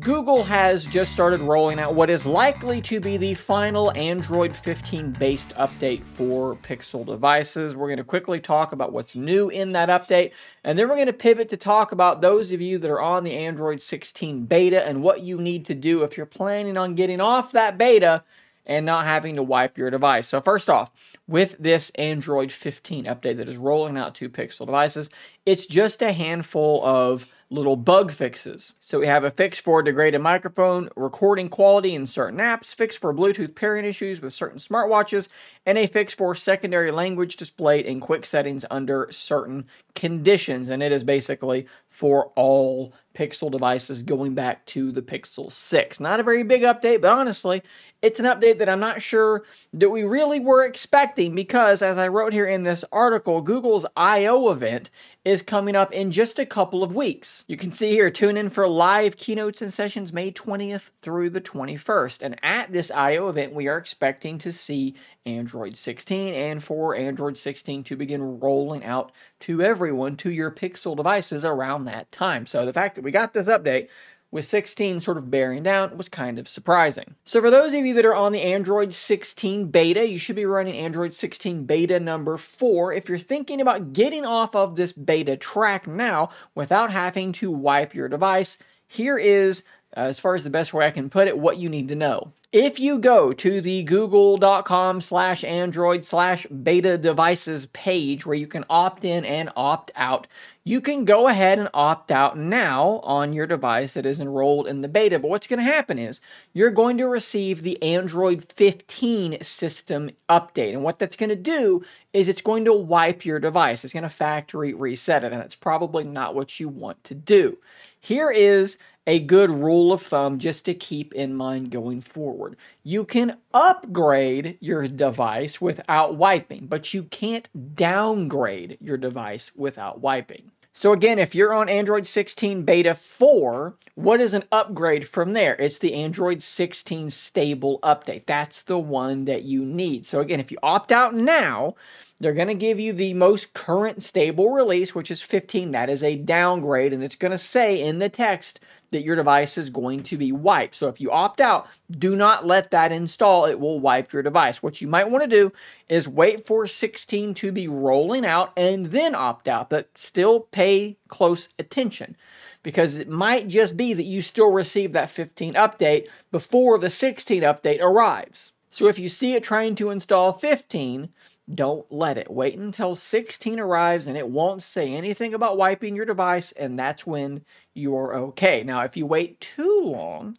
Google has just started rolling out what is likely to be the final Android 15 based update for Pixel devices. We're going to quickly talk about what's new in that update, and then we're going to pivot to talk about those of you that are on the Android 16 beta and what you need to do if you're planning on getting off that beta and not having to wipe your device. So first off, with this Android 15 update that is rolling out to Pixel devices, it's just a handful of little bug fixes. So we have a fix for degraded microphone recording quality in certain apps, fix for Bluetooth pairing issues with certain smartwatches, and a fix for secondary language displayed in quick settings under certain conditions. And it is basically for all Pixel devices going back to the Pixel 6. Not a very big update, but honestly, it's an update that I'm not sure that we really were expecting because, as I wrote here in this article, Google's I.O. event is coming up in just a couple of weeks. You can see here, tune in for live keynotes and sessions May 20th through the 21st. And at this I.O. event, we are expecting to see Android 16 and for Android 16 to begin rolling out to everyone, to your Pixel devices around that time. So the fact that we got this update with 16 sort of bearing down was kind of surprising. So for those of you that are on the Android 16 beta, you should be running Android 16 beta number 4 if you're thinking about getting off of this beta track now without having to wipe your device. Here is uh, as far as the best way I can put it, what you need to know. If you go to the google.com slash android slash beta devices page where you can opt in and opt out, you can go ahead and opt out now on your device that is enrolled in the beta. But what's going to happen is you're going to receive the Android 15 system update. And what that's going to do is it's going to wipe your device. It's going to factory reset it. And that's probably not what you want to do. Here is a good rule of thumb just to keep in mind going forward. You can upgrade your device without wiping, but you can't downgrade your device without wiping. So again, if you're on Android 16 Beta 4, what is an upgrade from there? It's the Android 16 Stable Update. That's the one that you need. So again, if you opt out now, they're going to give you the most current stable release, which is 15. That is a downgrade, and it's going to say in the text that your device is going to be wiped. So if you opt out, do not let that install. It will wipe your device. What you might want to do is wait for 16 to be rolling out and then opt out, but still pay close attention because it might just be that you still receive that 15 update before the 16 update arrives. So if you see it trying to install 15, don't let it. Wait until 16 arrives and it won't say anything about wiping your device, and that's when you're okay. Now, if you wait too long,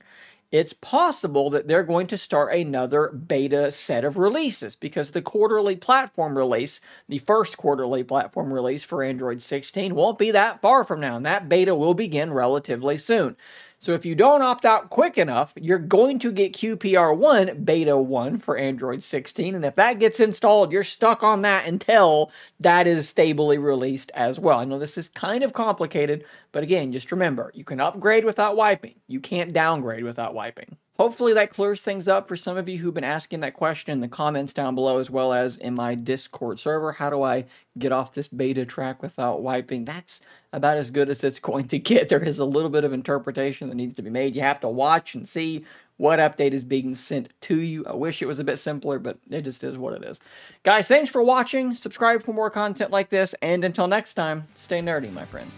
it's possible that they're going to start another beta set of releases because the quarterly platform release, the first quarterly platform release for Android 16, won't be that far from now, and that beta will begin relatively soon. So if you don't opt out quick enough, you're going to get QPR1 Beta 1 for Android 16. And if that gets installed, you're stuck on that until that is stably released as well. I know this is kind of complicated, but again, just remember, you can upgrade without wiping. You can't downgrade without wiping. Hopefully that clears things up for some of you who've been asking that question in the comments down below as well as in my Discord server. How do I get off this beta track without wiping? That's about as good as it's going to get. There is a little bit of interpretation that needs to be made. You have to watch and see what update is being sent to you. I wish it was a bit simpler, but it just is what it is. Guys, thanks for watching. Subscribe for more content like this, and until next time, stay nerdy, my friends.